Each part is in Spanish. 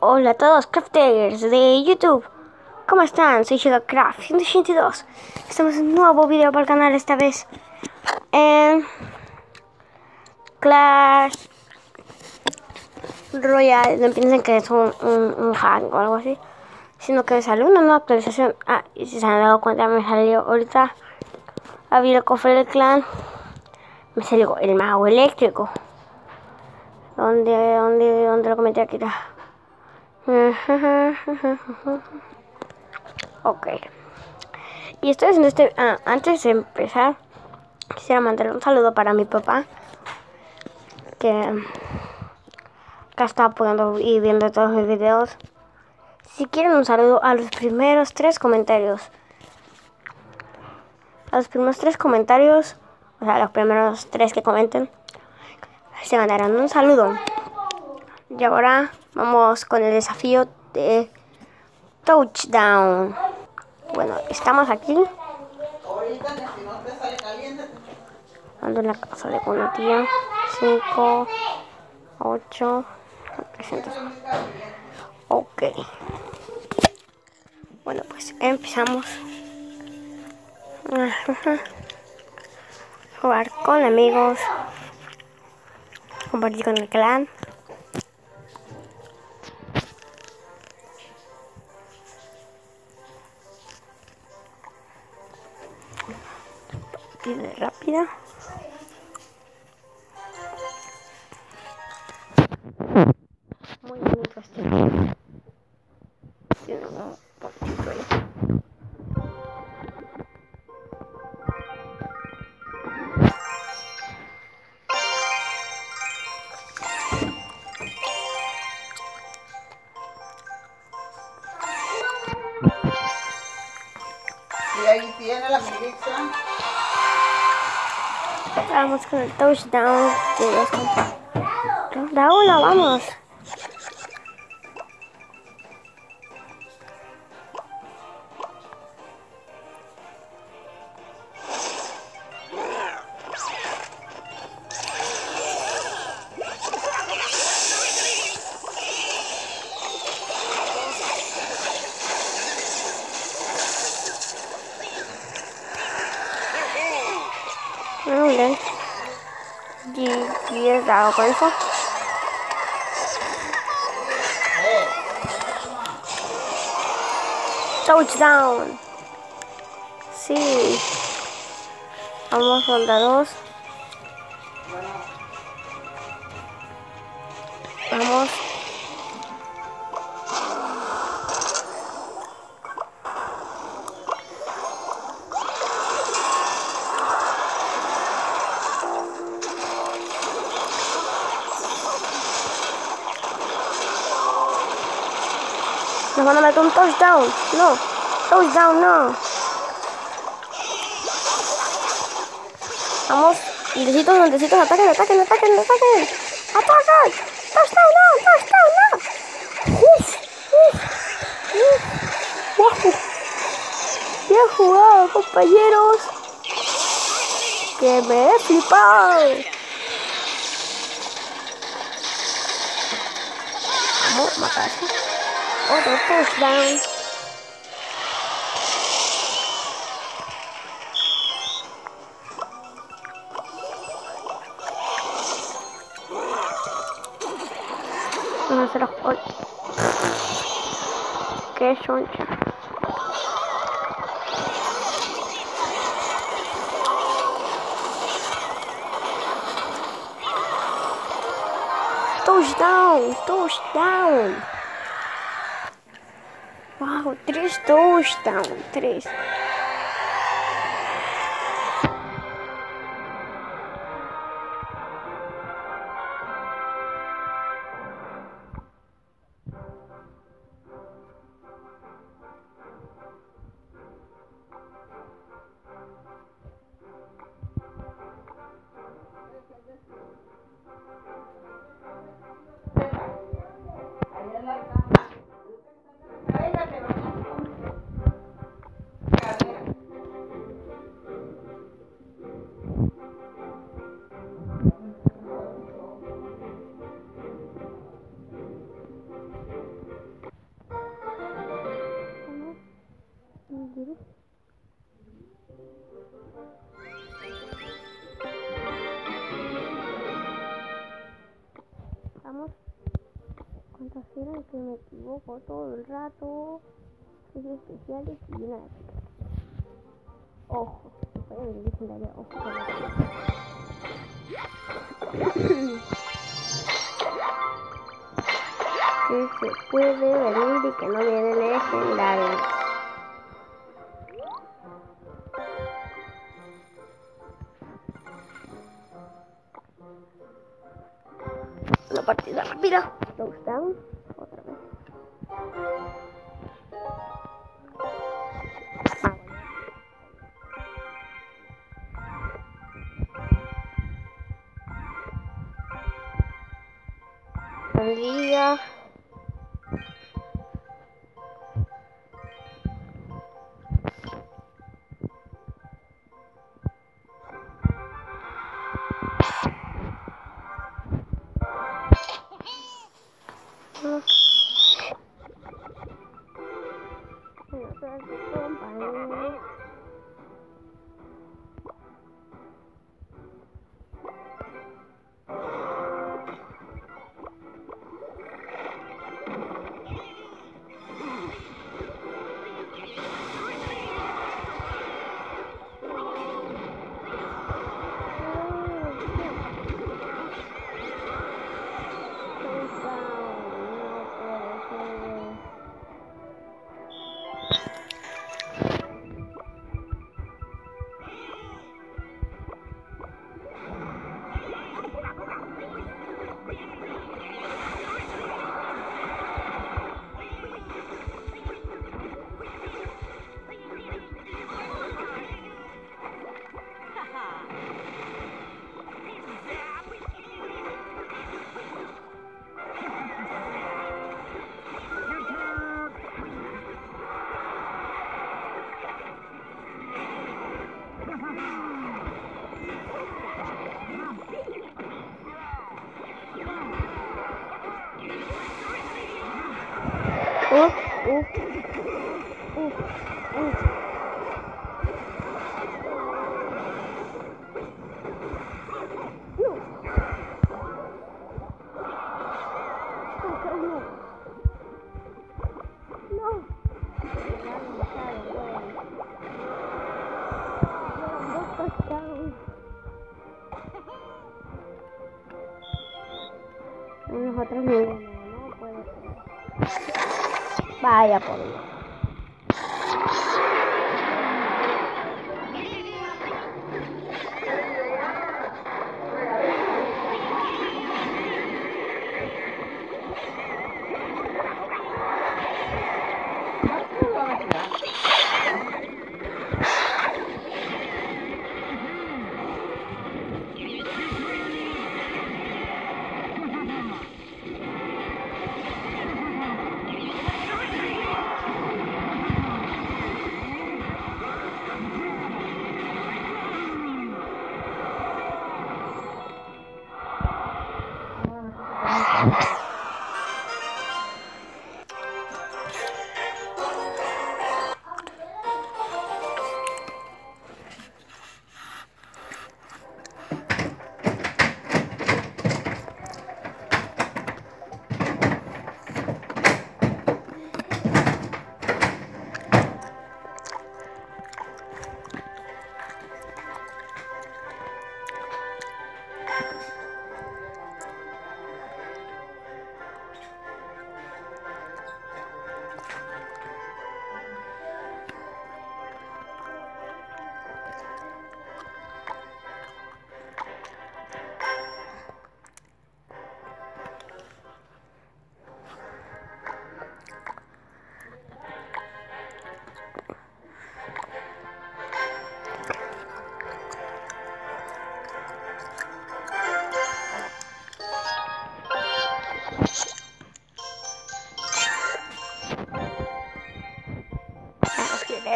Hola a todos crafters de YouTube. ¿Cómo están? Soy Craft 182. Estamos en un nuevo video para el canal esta vez. En Clash Royale. No piensen que es un, un, hack o algo así. Sino que salió una nueva actualización. Ah, y si se han dado cuenta me salió ahorita. Había el cofre del clan. Me salió el mago eléctrico. ¿Dónde, dónde, dónde lo comenté aquí? Está. ok. Y estoy haciendo este... Ah, antes de empezar, quisiera mandar un saludo para mi papá. Que acá está apoyando y viendo todos mis videos. Si quieren un saludo a los primeros tres comentarios. A los primeros tres comentarios. O sea, los primeros tres que comenten. Se mandarán un saludo. Y ahora vamos con el desafío de touchdown. Bueno, estamos aquí. Ando en la casa de una tía. 5, 8, 300. Ok. Bueno, pues empezamos. Jugar con amigos. Compartir con el clan. rápida. vamos cantar os down. Down não, vamos. Okay. 10 dado por eso. Touchdown. Sí. Vamos ronda 2. Van a meter un touchdown. No. Touchdown, no. Vamos. Necesitos, necesitos, ataquen, ataquen, ataquen, ataquen. Atacan. Touchdown, no. Touchdown, no. Uf, uf, uf. Wow. Bien jugado, compañeros. Que me he flipado. Vamos, matarse. Otro touchdown. No se los hoy. Qué choncha. Touchdown, touchdown. Wow, tres touchdown, tres. Equivoco todo el rato? Seis especiales y una Ojo. Fue el legendario ojo. que se puede venir y que no viene legendario. Una partida rápida. Touchdown. Uf, uf, uf, uf. No. ¿Por qué 吧，也不容易。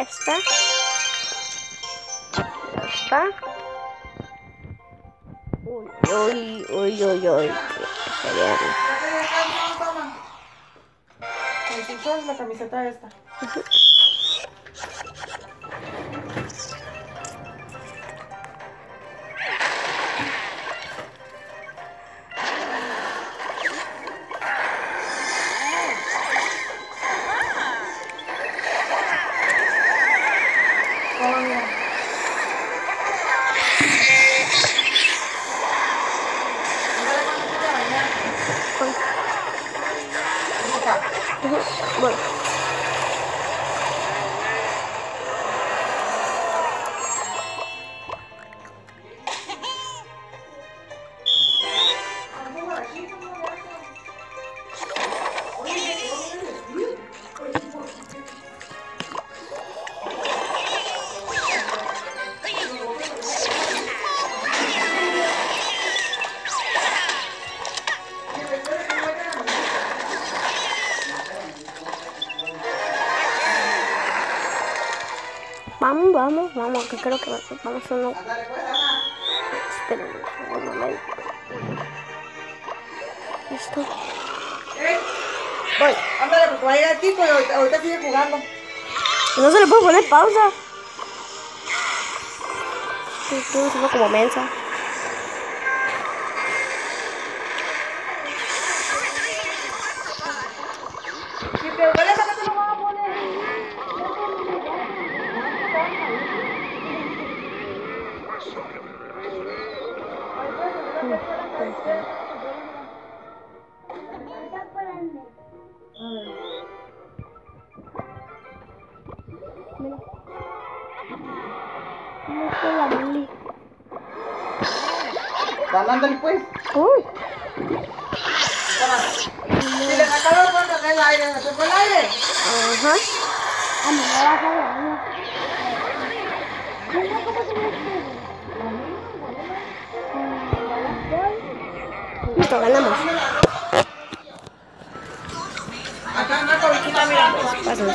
Esta. Esta. Uy, uy, uy, uy, uy. la camiseta esta. Vamos, vamos, vamos, que creo que vamos a no. Ándale, pues. Esperen un momento. Listo. ¿Eh? Voy. Ándale, porque va a ir al tipo y ahorita, ahorita sigue jugando. No se le puede poner pausa. Estoy como mensa. Dale, ándale, pues. Uy. Si le sacaron cuando el aire, ¿se fue el aire? Ajá. Listo, ganamos. Acá en una cobiquita, mira. Pásame,